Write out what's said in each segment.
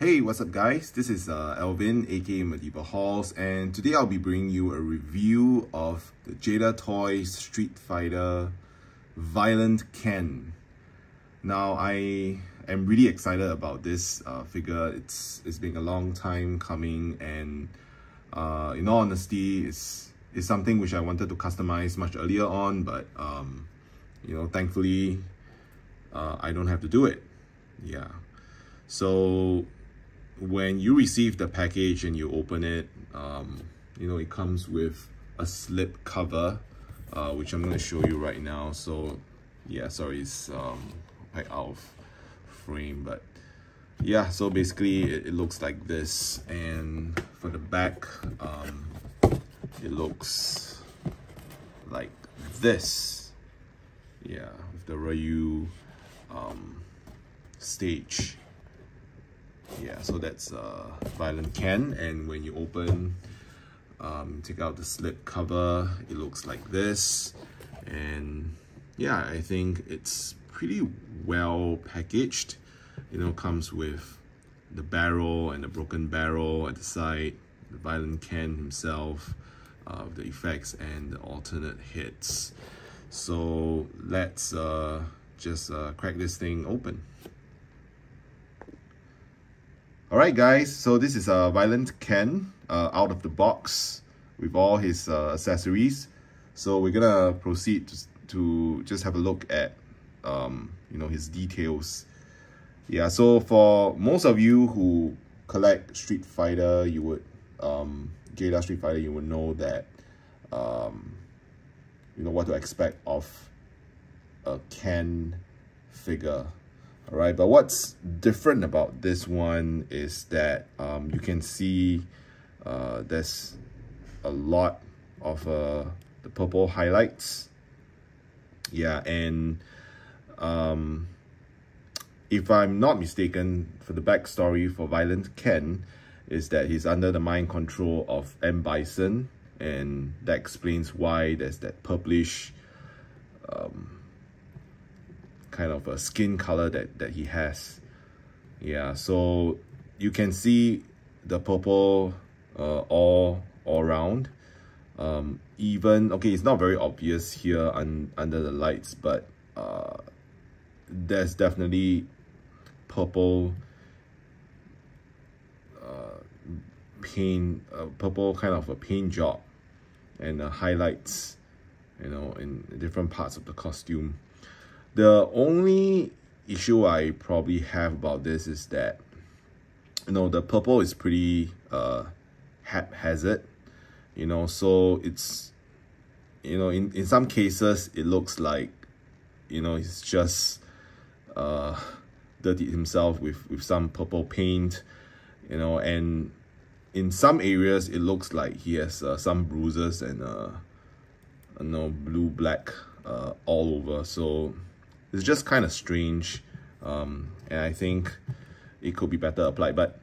Hey, what's up guys? This is uh, Alvin, aka Medieval Halls, and today I'll be bringing you a review of the Jada Toys Street Fighter Violent Ken. Now, I am really excited about this uh, figure. It's It's been a long time coming and uh, in all honesty, it's, it's something which I wanted to customize much earlier on, but um, you know, thankfully, uh, I don't have to do it. Yeah. So when you receive the package and you open it, um, you know, it comes with a slip cover, uh, which I'm going to show you right now. So yeah, sorry, it's um, quite out of frame, but yeah, so basically it, it looks like this. And for the back, um, it looks like this. Yeah, with the Ryu um, stage yeah so that's a violent ken and when you open um take out the slip cover it looks like this. And yeah i think it's pretty well packaged. You know comes with the barrel and the broken barrel at the side the violent ken himself uh, the effects and the alternate hits. So let's uh just uh, crack this thing open Alright guys, so this is a Violent Ken uh, out of the box with all his uh, accessories. So we're gonna proceed to, to just have a look at um, you know his details. Yeah, so for most of you who collect Street Fighter, you would um, Jada Street Fighter, you would know that um, you know what to expect of a Ken figure all right but what's different about this one is that um, you can see uh, there's a lot of uh, the purple highlights yeah and um, if I'm not mistaken for the backstory for Violent Ken is that he's under the mind control of M. Bison and that explains why there's that purplish um, kind of a skin color that, that he has. Yeah, so you can see the purple uh, all, all around. Um, even, okay, it's not very obvious here un under the lights, but uh, there's definitely purple uh, paint, uh, purple kind of a paint job and uh, highlights, you know, in different parts of the costume. The only issue I probably have about this is that, you know, the purple is pretty uh, haphazard, you know, so it's, you know, in, in some cases, it looks like, you know, he's just uh, dirtied himself with, with some purple paint, you know, and in some areas, it looks like he has uh, some bruises and, uh, you know, blue, black uh, all over. So it's just kind of strange um, and I think it could be better applied but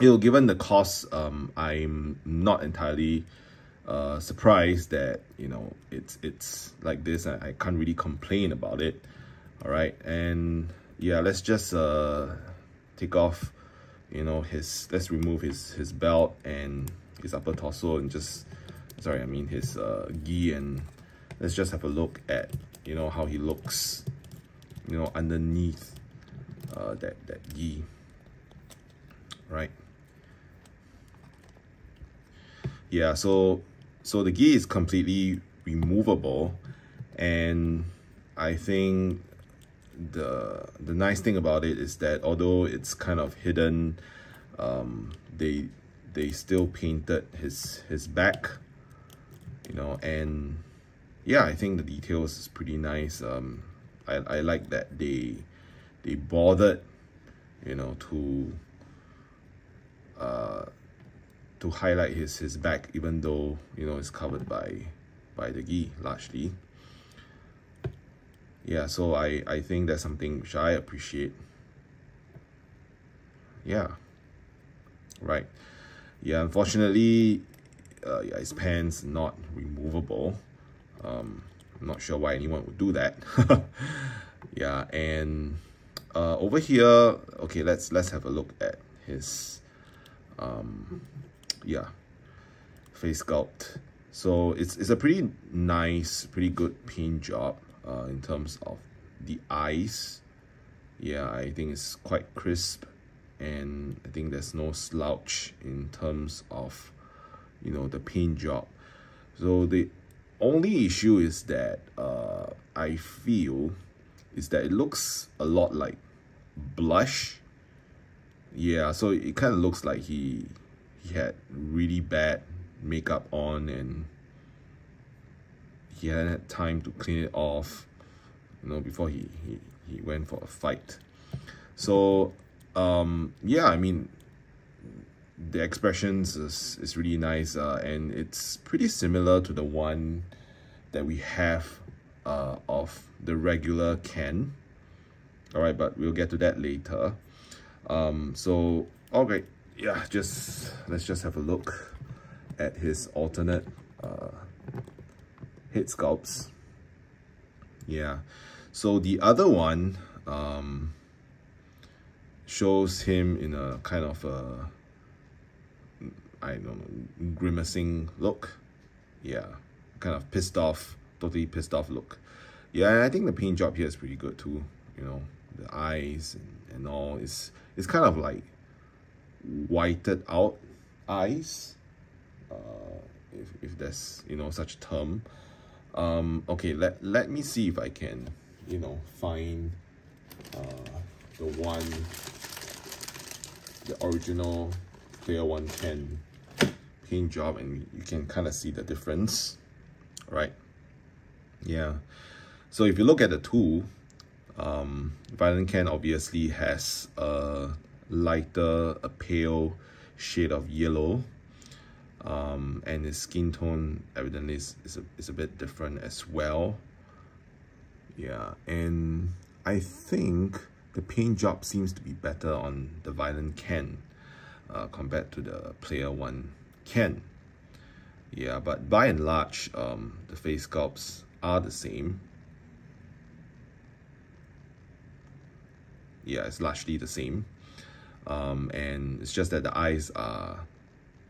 you know given the cost um, I'm not entirely uh, surprised that you know it's it's like this I, I can't really complain about it all right and yeah let's just uh, take off you know his let's remove his his belt and his upper torso and just sorry I mean his uh, gi and let's just have a look at you know how he looks you know underneath uh, that that gi right? Yeah so so the gi is completely removable and I think the the nice thing about it is that although it's kind of hidden um, they they still painted his his back you know and yeah, I think the details is pretty nice. Um, I, I like that they they bothered, you know, to uh, to highlight his his back, even though you know it's covered by by the gi largely. Yeah, so I I think that's something which I appreciate. Yeah. Right. Yeah, unfortunately, uh, yeah, his pants not removable. Um, I'm not sure why anyone would do that. yeah, and uh, over here, okay, let's let's have a look at his um yeah face sculpt. So it's, it's a pretty nice pretty good paint job uh, in terms of the eyes. Yeah I think it's quite crisp and I think there's no slouch in terms of you know the paint job. So the only issue is that uh, I feel is that it looks a lot like blush. Yeah so it kind of looks like he he had really bad makeup on and he hadn't had time to clean it off you know before he he, he went for a fight. So um yeah i mean the expressions is, is really nice uh, and it's pretty similar to the one that we have uh, of the regular Ken all right but we'll get to that later. Um so okay yeah just let's just have a look at his alternate uh, head sculpts. Yeah so the other one um shows him in a kind of a I don't know grimacing look. Yeah kind of pissed off totally pissed off look. Yeah I think the paint job here is pretty good too you know. The eyes and, and all is it's kind of like whited out eyes uh, if, if there's you know such a term. Um, okay let let me see if I can you know find uh, the one the original player 110 job and you can kind of see the difference right yeah so if you look at the tool um, Violent Ken obviously has a lighter, a pale shade of yellow. Um, and his skin tone evidently is, is, a, is a bit different as well. Yeah, and I think the paint job seems to be better on the Violent Ken uh, compared to the Player 1 Ken. Yeah, but by and large, um, the face sculpts are the same. yeah, it's largely the same. Um, and it's just that the eyes are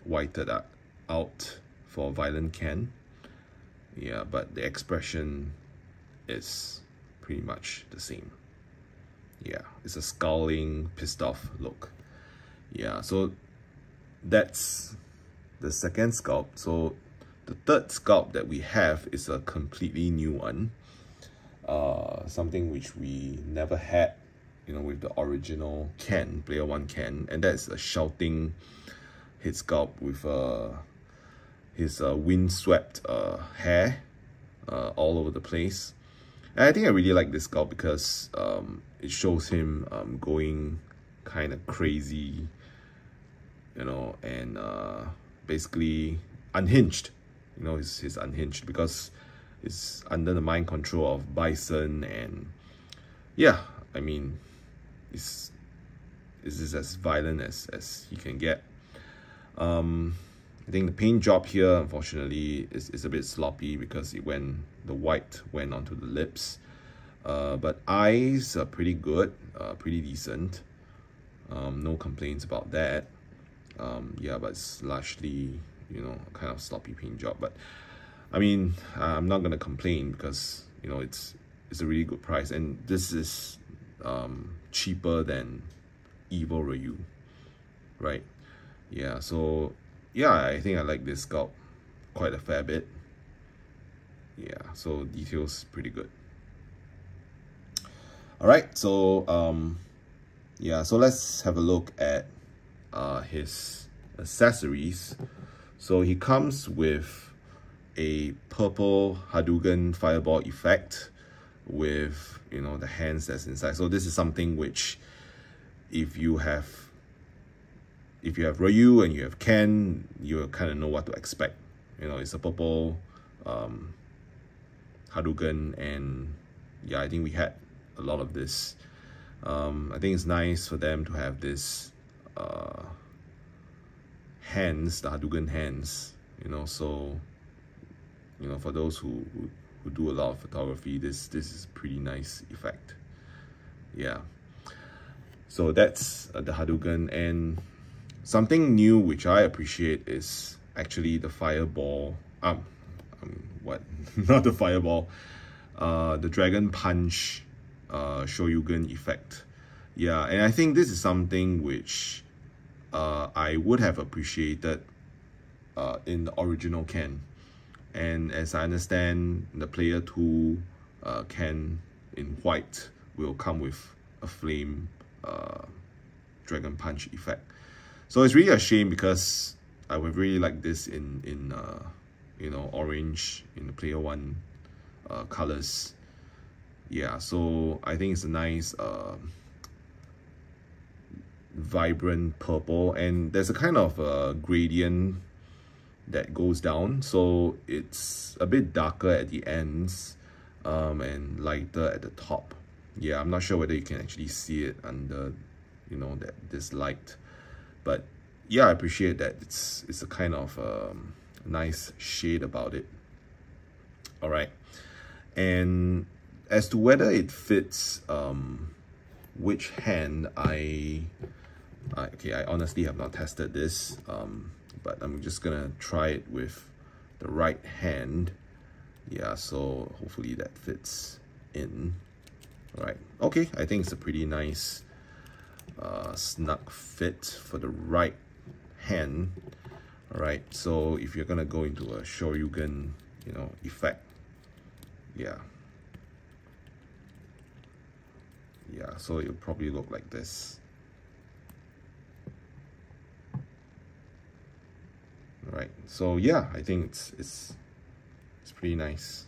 whited out for Violent Ken. Yeah, but the expression is pretty much the same. Yeah, it's a scowling, pissed off look. Yeah, so that's the second sculpt. So the third sculpt that we have is a completely new one. Uh, something which we never had you know, with the original Ken, player one Ken, and that's a shouting head sculpt with uh, his uh, windswept uh, hair uh, all over the place. And I think I really like this sculpt because um, it shows him um, going kind of crazy, you know, and uh, basically unhinged. You know, he's, he's unhinged because he's under the mind control of Bison and yeah, I mean, is is as violent as as he can get. Um, I think the paint job here, unfortunately, is, is a bit sloppy because it went the white went onto the lips. Uh, but eyes are pretty good, uh, pretty decent. Um, no complaints about that. Um, yeah, but it's largely, you know, kind of sloppy paint job. But I mean, I'm not gonna complain because you know it's it's a really good price, and this is um, cheaper than Evil Ryu, right? Yeah, so yeah, I think I like this sculpt quite a fair bit. Yeah, so details pretty good. All right, so um, yeah, so let's have a look at uh, his accessories. So he comes with a purple Hadouken fireball effect with you know the hands that's inside. So this is something which if you have if you have Ryu and you have Ken you kind of know what to expect. You know it's a purple um, Hadouken and yeah I think we had a lot of this. Um, I think it's nice for them to have this uh, hands the Hadouken hands you know so you know for those who, who who do a lot of photography, this this is pretty nice effect. Yeah. So that's uh, the Hadouken and something new which I appreciate is actually the fireball. Um, um what? Not the fireball. Uh, the Dragon Punch uh, Shoryuken effect. Yeah, and I think this is something which uh, I would have appreciated uh, in the original Ken. And as I understand, the player 2 uh, Ken in white will come with a flame uh, dragon punch effect. So it's really a shame because I would really like this in, in uh, you know, orange in the player 1 uh, colors. Yeah, so I think it's a nice uh, vibrant purple and there's a kind of a gradient that goes down so it's a bit darker at the ends um, and lighter at the top. Yeah I'm not sure whether you can actually see it under you know that this light but yeah I appreciate that it's it's a kind of um, nice shade about it. All right and as to whether it fits um, which hand I okay, I honestly have not tested this, um, but I'm just gonna try it with the right hand. Yeah, so hopefully that fits in. All right, okay, I think it's a pretty nice uh, snug fit for the right hand. All right, so if you're gonna go into a Shoryuken, you know, effect, yeah. Yeah, so it'll probably look like this. Right. So yeah I think it's it's it's pretty nice.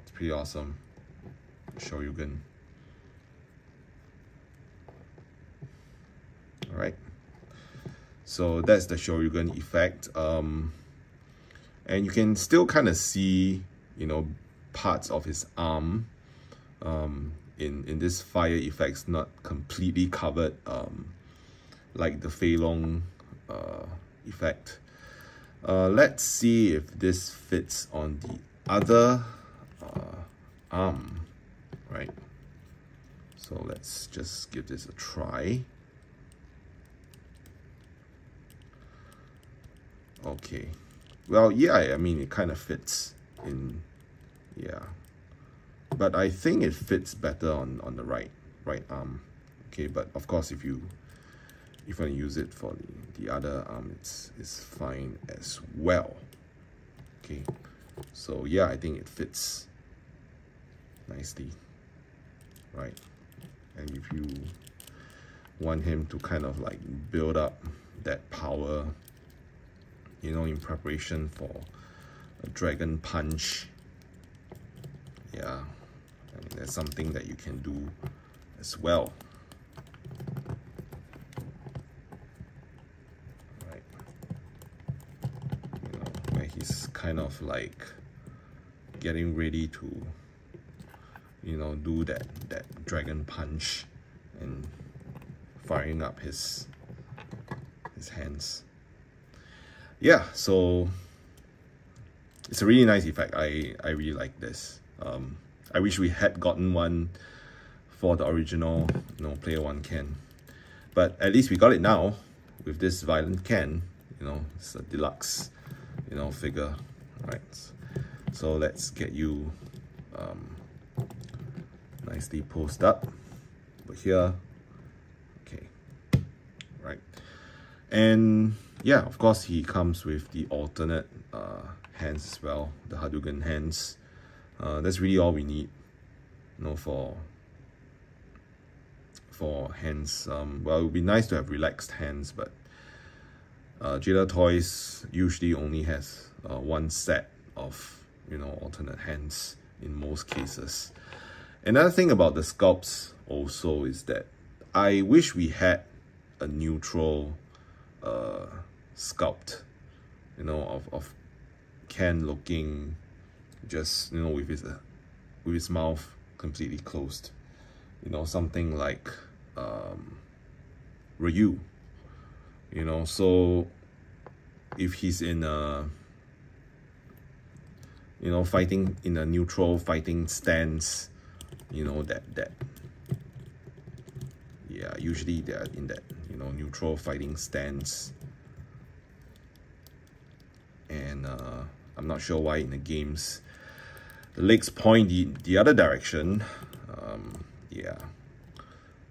It's pretty awesome. Shoryuken. All right so that's the Shoryuken effect um and you can still kind of see you know parts of his arm um in in this fire effects not completely covered um like the Fei Long uh effect. Uh, let's see if this fits on the other uh, arm, right? So let's just give this a try. Okay. Well, yeah, I mean, it kind of fits in, yeah. But I think it fits better on, on the right, right arm. Okay, but of course, if you if you want to use it for the, the other arm it's, it's fine as well. Okay so yeah I think it fits nicely right? And if you want him to kind of like build up that power you know in preparation for a dragon punch yeah I mean that's something that you can do as well kind of like getting ready to you know do that that dragon punch and firing up his his hands. Yeah so it's a really nice effect. I i really like this. Um i wish we had gotten one for the original you know player one Ken but at least we got it now with this violent Ken you know it's a deluxe you know figure right. So let's get you um, nicely posed up. Over here. Okay. Right. And yeah of course he comes with the alternate uh, hands as well the Hadouken hands. Uh, that's really all we need you know for for hands. Um, well it would be nice to have relaxed hands but uh, Jada Toys usually only has uh, one set of you know alternate hands in most cases. Another thing about the sculpts also is that I wish we had a neutral uh, sculpt, you know, of, of Ken looking just, you know, with his, uh, with his mouth completely closed. You know, something like um, Ryu, you know, so if he's in a you know, fighting in a neutral fighting stance, you know, that, that, yeah, usually they're in that, you know, neutral fighting stance. And uh, I'm not sure why in the games the legs point the, the other direction. Um, yeah.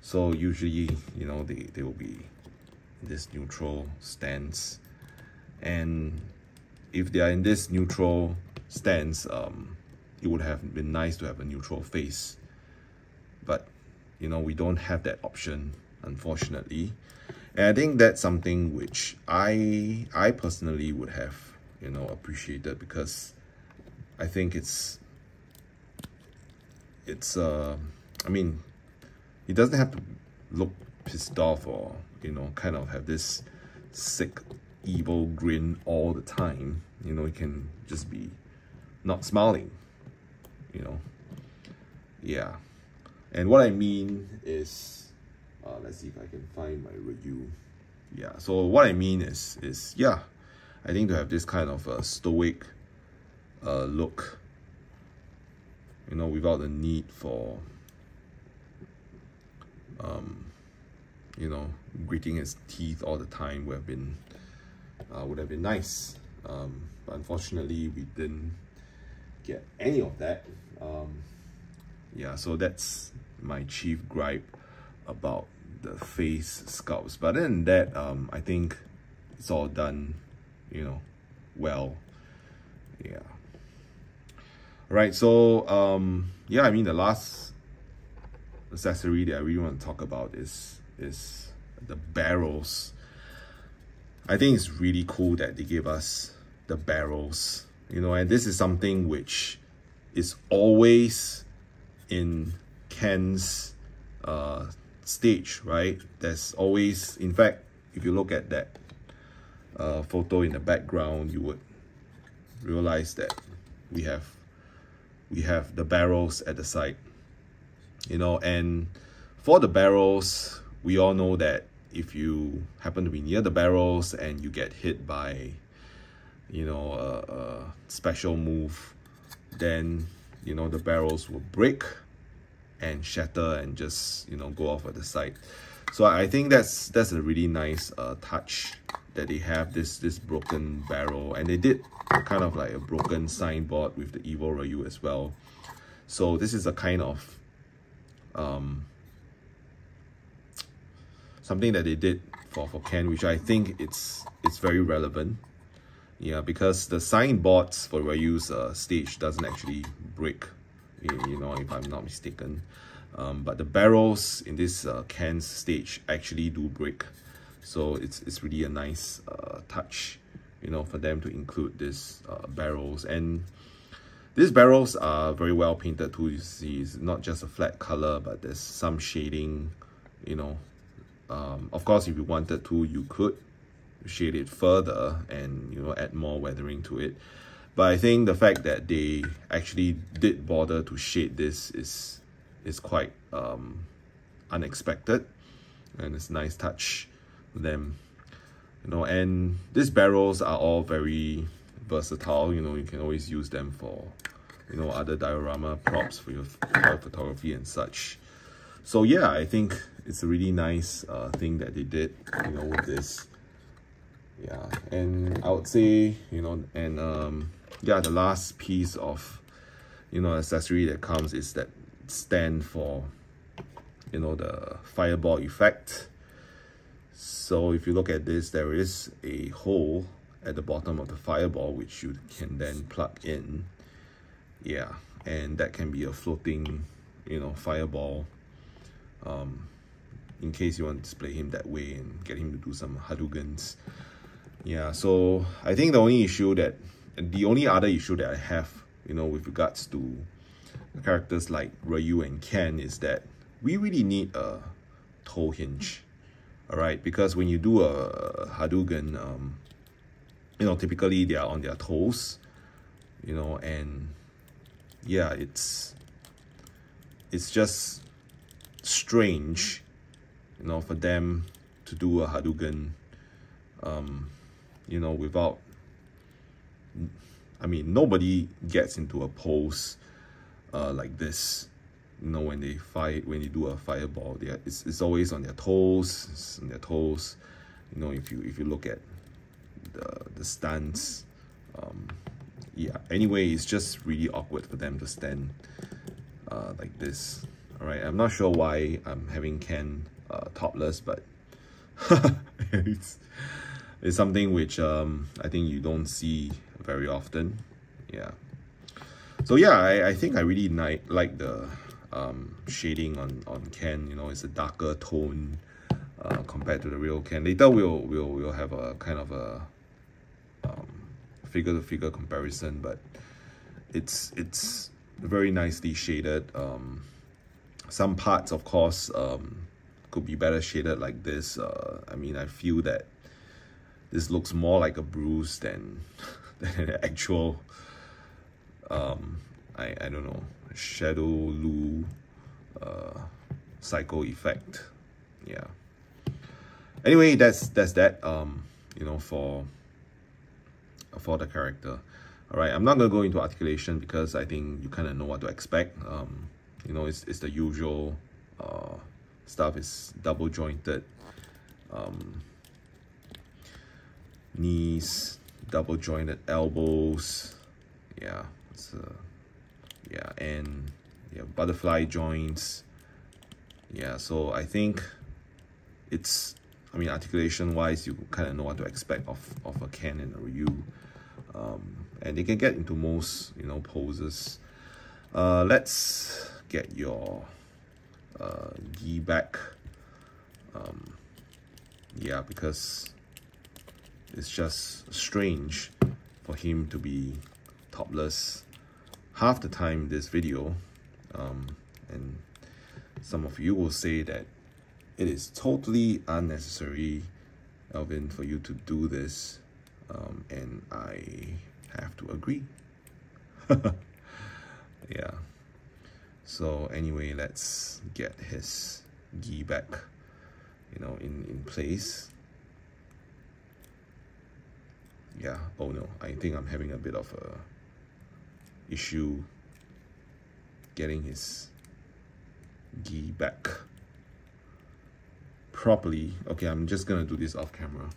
So usually, you know, they, they will be this neutral stance. And if they are in this neutral stance, um, it would have been nice to have a neutral face. But, you know, we don't have that option, unfortunately. And I think that's something which I I personally would have, you know, appreciated because I think it's it's uh I mean he doesn't have to look pissed off or you know kind of have this sick evil grin all the time you know he can just be not smiling you know? Yeah. And what I mean is uh, let's see if I can find my review. Yeah so what I mean is is yeah I think to have this kind of a stoic uh, look you know without the need for um, you know, gritting his teeth all the time would have been uh, would have been nice. Um, but unfortunately, we didn't get any of that. Um, yeah, so that's my chief gripe about the face sculpts. But then that, um, I think it's all done, you know, well. Yeah. Right. So, um, yeah, I mean, the last accessory that I really want to talk about is is the barrels. I think it's really cool that they gave us the barrels, you know, and this is something which is always in Ken's uh, stage, right? There's always, in fact, if you look at that uh, photo in the background, you would realize that we have we have the barrels at the side you know and for the barrels we all know that if you happen to be near the barrels and you get hit by you know a, a special move then you know the barrels will break and shatter and just you know go off at the side so I think that's that's a really nice uh, touch that they have this this broken barrel. And they did kind of like a broken signboard with the evil Ryu as well. So this is a kind of um, something that they did for, for Ken, which I think it's it's very relevant. Yeah, because the signboards for Ryu's uh, stage doesn't actually break, you know, if I'm not mistaken. Um, but the barrels in this uh, stage actually do break. So it's, it's really a nice uh, touch, you know, for them to include these uh, barrels. And these barrels are very well painted too. You see, it's not just a flat color, but there's some shading, you know. Um, of course, if you wanted to, you could shade it further and, you know, add more weathering to it. But I think the fact that they actually did bother to shade this is is quite um, unexpected and it's nice touch for them you know. And these barrels are all very versatile you know you can always use them for you know other diorama props for your photography and such. So yeah i think it's a really nice uh, thing that they did you know with this yeah and i would say you know and um yeah the last piece of you know accessory that comes is that stand for you know the fireball effect. So if you look at this there is a hole at the bottom of the fireball which you can then plug in. Yeah and that can be a floating you know fireball um, in case you want to display him that way and get him to do some Hadoukens yeah so I think the only issue that the only other issue that I have you know with regards to characters like Ryu and Ken is that we really need a toe hinge all right because when you do a Hadouken um, you know, typically they are on their toes, you know, and yeah, it's it's just strange, you know, for them to do a Hadouken, um, you know, without, I mean, nobody gets into a pose uh, like this, you know when they fight when they do a fireball. They are, it's, it's always on their toes it's on their toes. You know if you if you look at the the stance um yeah anyway it's just really awkward for them to stand uh like this. All right i'm not sure why i'm having ken uh topless but it's it's something which um i think you don't see very often yeah so yeah i i think i really like like the um, shading on, on Ken, you know, it's a darker tone uh, compared to the real Ken. Later we'll, we'll, we'll have a kind of a um, figure-to-figure comparison, but it's, it's very nicely shaded. Um, some parts, of course, um, could be better shaded like this. Uh, I mean, I feel that this looks more like a bruise than, than an actual, um, I, I don't know, Shadaloo uh, cycle effect. Yeah. Anyway, that's that's that. Um, you know, for for the character. All right, I'm not gonna go into articulation because I think you kind of know what to expect. Um, you know, it's it's the usual uh, stuff. It's double jointed. Um, knees, double jointed elbows. Yeah, it's uh, yeah and yeah butterfly joints. Yeah so I think it's I mean articulation wise you kind of know what to expect of, of a Ken and a Ryu um, and they can get into most you know poses. Uh, let's get your uh, gi back. Um, yeah because it's just strange for him to be topless. Half the time this video um, and some of you will say that it is totally unnecessary Elvin, for you to do this um, and I have to agree. Yeah. So anyway let's get his gi back you know in in place yeah oh no I think I'm having a bit of a issue getting his gi back properly. Okay, I'm just gonna do this off camera.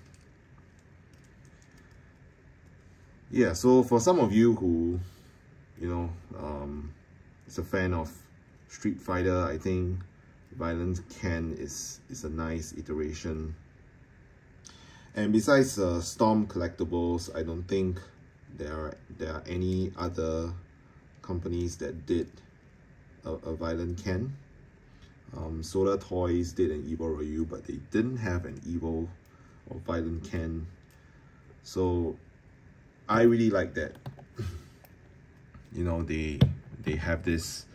Yeah, so for some of you who, you know, um, is a fan of Street Fighter, I think Violent Ken is, is a nice iteration. And besides uh, Storm Collectibles, I don't think there are there are any other companies that did a, a violent Ken. Um, Solar Toys did an Evil Ryu, but they didn't have an evil or violent Ken. So I really like that. you know, they they have this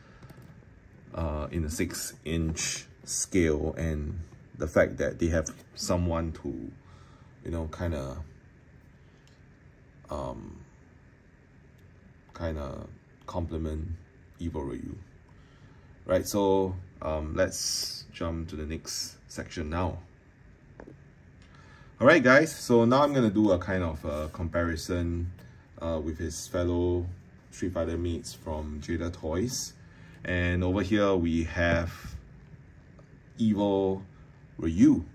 uh, in a six inch scale and the fact that they have someone to, you know, kind of um, kind of complement Evil Ryu. Right, so um, let's jump to the next section now. Alright guys, so now I'm going to do a kind of a comparison uh, with his fellow Street Fighter mates from Jada Toys. And over here we have Evil Ryu.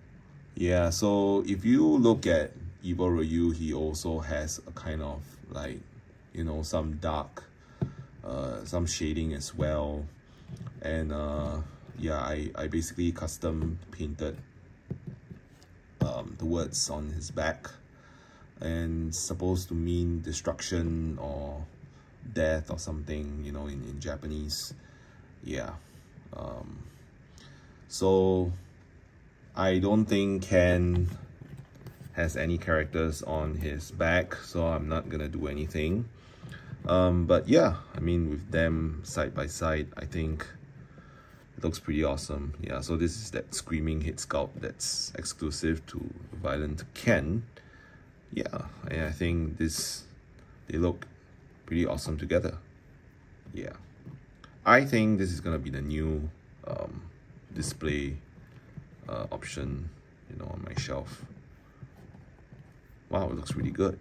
Yeah, so if you look at Evil Ryu, he also has a kind of like, you know, some dark, uh, some shading as well. And uh, yeah, I, I basically custom painted um, the words on his back and supposed to mean destruction or death or something, you know, in, in Japanese. Yeah. Um, so I don't think Ken has any characters on his back, so I'm not gonna do anything. Um, but yeah, I mean, with them side by side, I think it looks pretty awesome. Yeah, so this is that screaming head sculpt that's exclusive to Violent Ken. Yeah, and I think this, they look pretty awesome together. Yeah. I think this is gonna be the new um, display uh, option, you know, on my shelf. Wow, it looks really good.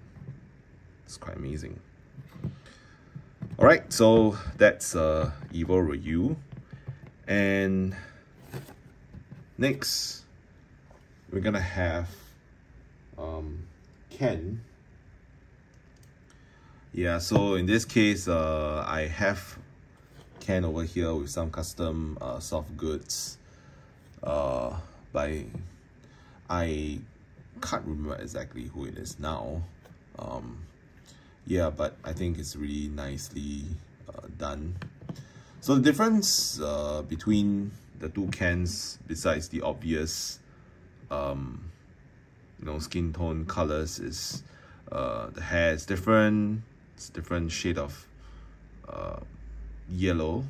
It's quite amazing. All right, so that's uh, Evil Ryu. And next, we're gonna have um, Ken. Yeah, so in this case, uh, I have Ken over here with some custom uh, soft goods uh, by, I can't remember exactly who it is now. Um, yeah, but I think it's really nicely uh, done. So the difference uh, between the two Kens, besides the obvious, um, you know, skin tone colors, is uh, the hair is different. It's different shade of uh, yellow,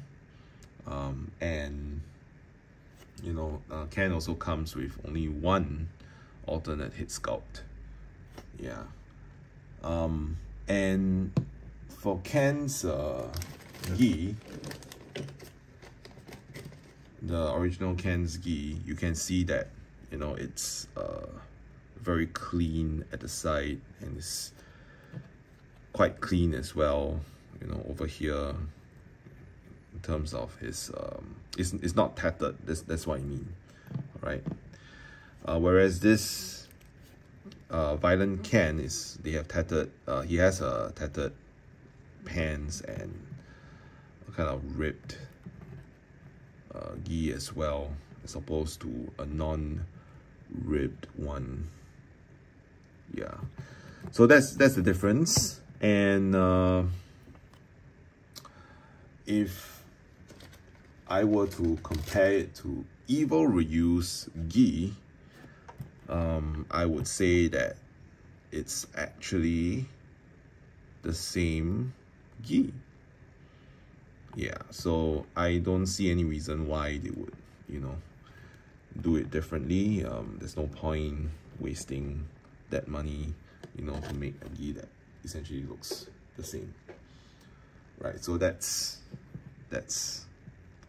um, and you know, uh, Ken also comes with only one alternate head sculpt. Yeah. Um, and for Ken's uh, gi, the original Ken's gi, you can see that, you know, it's uh, very clean at the side and it's quite clean as well, you know, over here in terms of his, um, it's, it's not tattered, that's, that's what I mean, right? Uh, whereas this uh, Violent Ken is, they have tattered, uh, he has a tattered pants and kind of ripped uh, gi as well as opposed to a non-ribbed one. Yeah. So that's that's the difference. And uh, if I were to compare it to Evil Ryu's gi um, I would say that it's actually the same gi yeah so i don't see any reason why they would you know do it differently. Um there's no point wasting that money you know to make a gi that essentially looks the same. Right so that's that's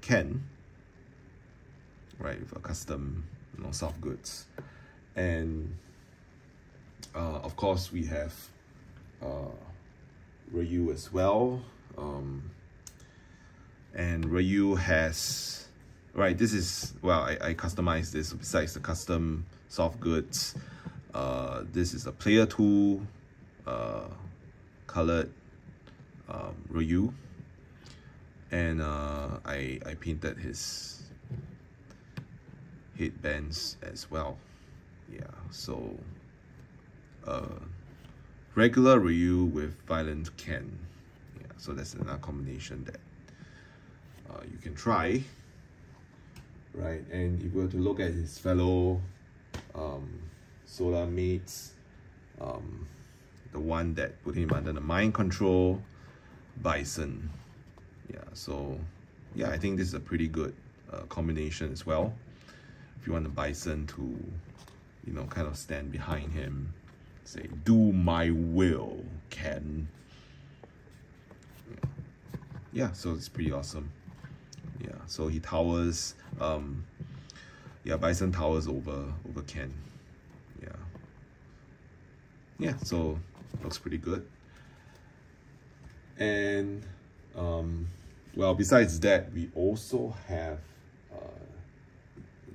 ken. Right with a custom you know soft goods. And uh, of course we have uh, Ryu as well. Um, and Ryu has right this is well I, I customized this besides the custom soft goods. Uh, this is a player tool uh, colored um, Ryu and uh, I, I painted his headbands as well. Yeah so uh, regular Ryu with violent Ken yeah so that's another combination that uh, you can try. Right and if we were to look at his fellow um, solar mates um, the one that put him under the mind control bison yeah so yeah I think this is a pretty good uh, combination as well. If you want the bison to you know kind of stand behind him say do my will Ken. Yeah so it's pretty awesome. Yeah so he towers um yeah bison towers over over ken. Yeah. Yeah so looks pretty good. And um well besides that we also have uh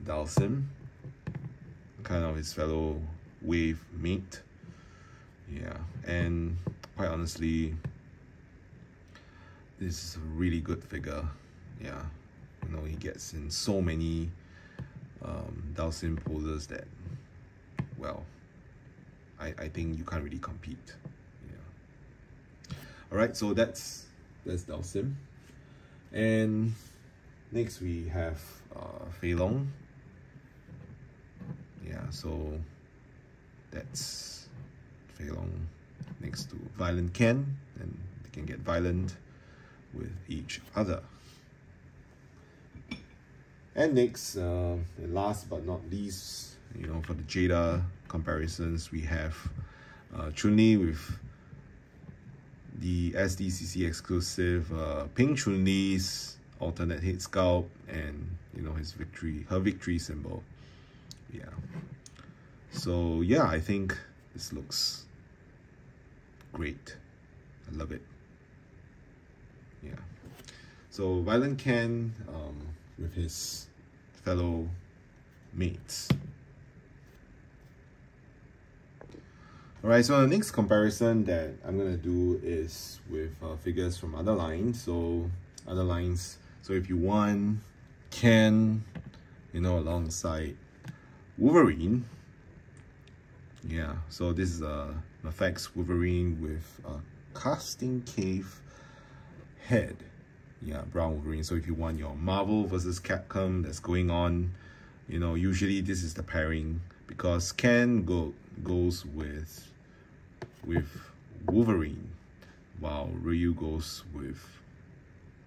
Dhalsim kind of his fellow wave mate. Yeah and quite honestly this is a really good figure. Yeah you know he gets in so many um, Dhalsim poses that well I, I think you can't really compete. Yeah. All right so that's that's Dhalsim and next we have uh, Fei Long. Yeah so that's Fei Long next to Violent Ken and they can get violent with each other. And next, uh, and last but not least, you know, for the Jada comparisons, we have uh, Chun-Li with the SDCC exclusive uh, pink Chun-Li's alternate head sculpt and, you know, his victory, her victory symbol. Yeah. So, yeah, I think this looks great. I love it. Yeah. So, Violent Ken, um, with his fellow mates. Alright, so the next comparison that I'm to do is with uh, figures from other lines. So other lines, so if you want Ken, you know, alongside Wolverine, yeah, so this is a Mafex Wolverine with a casting cave head. Yeah, brown Wolverine. So if you want your Marvel versus Capcom that's going on, you know, usually this is the pairing because Ken go goes with with Wolverine, while Ryu goes with,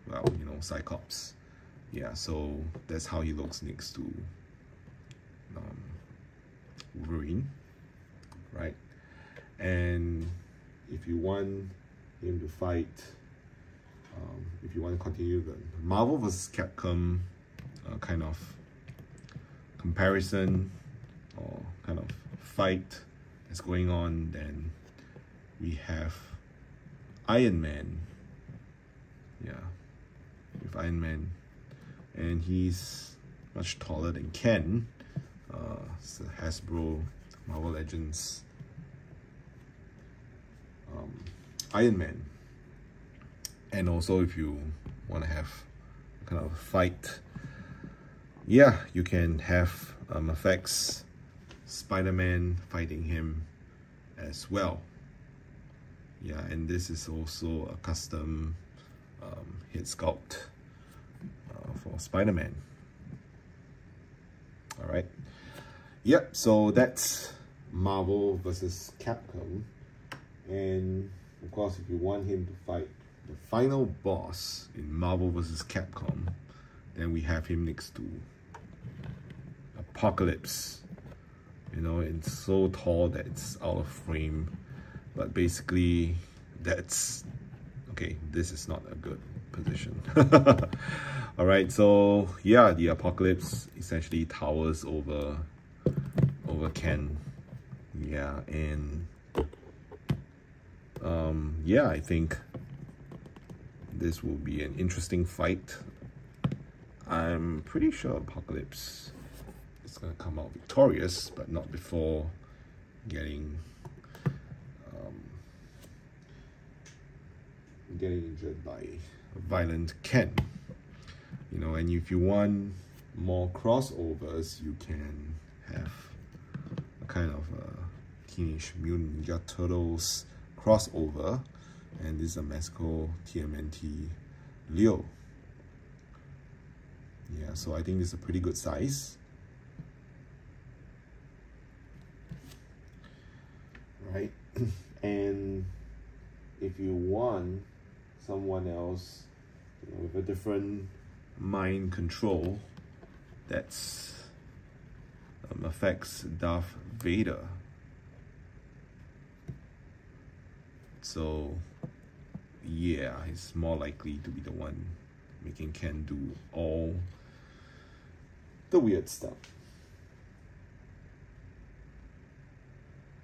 well, you know, Cyclops. Yeah, so that's how he looks next to um, Wolverine, right? And if you want him to fight, um, if you want to continue the Marvel vs. Capcom uh, kind of comparison or kind of fight that's going on, then we have Iron Man. Yeah, with Iron Man. And he's much taller than Ken. Uh, it's Hasbro Marvel Legends um, Iron Man. And also if you want to have kind of fight, yeah, you can have um, Mafex Spider-Man fighting him as well yeah and this is also a custom um, head sculpt uh, for Spider-Man. All right yep so that's Marvel versus Capcom. And of course if you want him to fight the final boss in Marvel versus Capcom then we have him next to Apocalypse. You know it's so tall that it's out of frame but basically that's okay this is not a good position. All right so yeah the apocalypse essentially towers over over ken. Yeah and um yeah i think this will be an interesting fight. I'm pretty sure apocalypse is going to come out victorious but not before getting getting injured by a violent Ken. You know, and if you want more crossovers, you can have a kind of a Teenage Mutant Ninja Turtles crossover, and this is a Mezco TMNT Leo. Yeah, so I think this is a pretty good size. Right, and if you want someone else you know, with a different mind control that's um, Mafex Darth Vader. So yeah, he's more likely to be the one making Ken do all the weird stuff.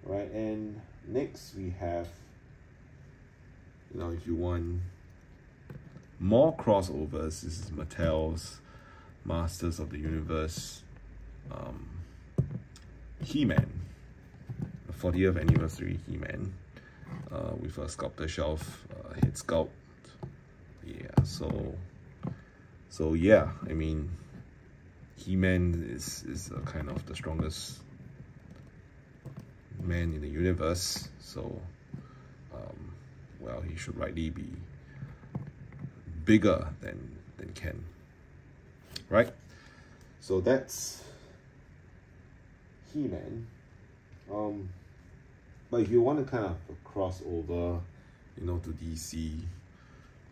Right, and next we have, you know, if you want more crossovers. This is Mattel's Masters of the Universe um, He-Man, the 40th anniversary He-Man uh, with a sculptor shelf uh, head sculpt. Yeah, so so yeah, I mean, He-Man is is kind of the strongest man in the universe. So, um, well, he should rightly be bigger than, than Ken, right? So that's He-Man. Um, but if you want to kind of cross over, you know, to DC,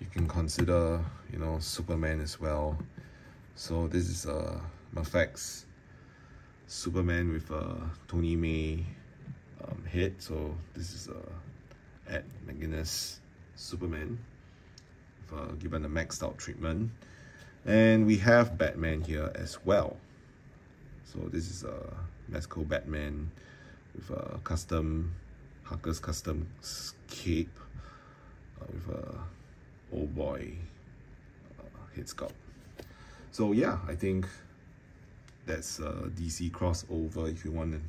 you can consider, you know, Superman as well. So this is a uh, Mafex Superman with a Tony May um, head. So this is a uh, Ed McGuinness Superman uh, given a maxed out treatment. And we have Batman here as well. So this is a Mezco Batman with a custom, Harker's custom cape uh, with a old boy uh, head sculpt. So yeah, I think that's a DC crossover if you want to,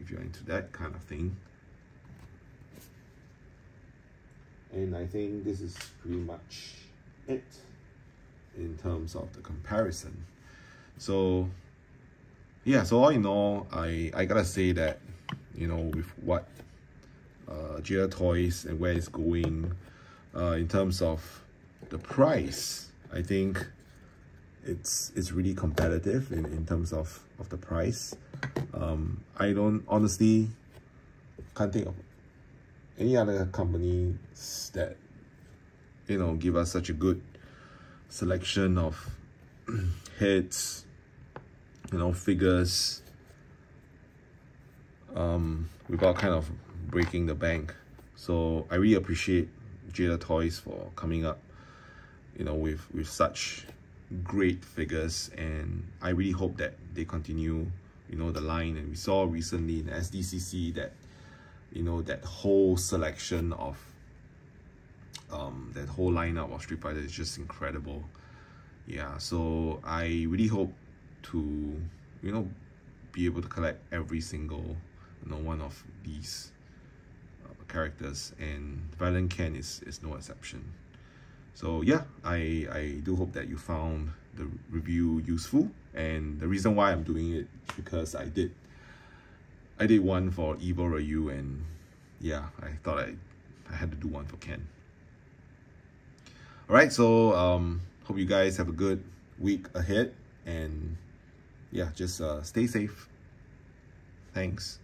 if you're into that kind of thing. And I think this is pretty much it in terms of the comparison. So yeah, so all in all, I, I gotta say that, you know, with what uh, Jada Toys and where it's going uh, in terms of the price, I think it's it's really competitive in, in terms of, of the price. Um, I don't honestly can't think of any other companies that you know give us such a good selection of heads you know figures. Um without kind of breaking the bank. So i really appreciate jada toys for coming up you know with with such great figures. And i really hope that they continue you know the line. And we saw recently in sdcc that you know that whole selection of um that whole lineup of street fighter is just incredible. Yeah so i really hope to you know be able to collect every single you know one of these uh, characters. And violent ken is is no exception. So yeah i i do hope that you found the review useful. And the reason why i'm doing it is because i did I did one for Evil Ryu and yeah, I thought I, I had to do one for Ken. Alright, so um, hope you guys have a good week ahead and yeah, just uh, stay safe. Thanks.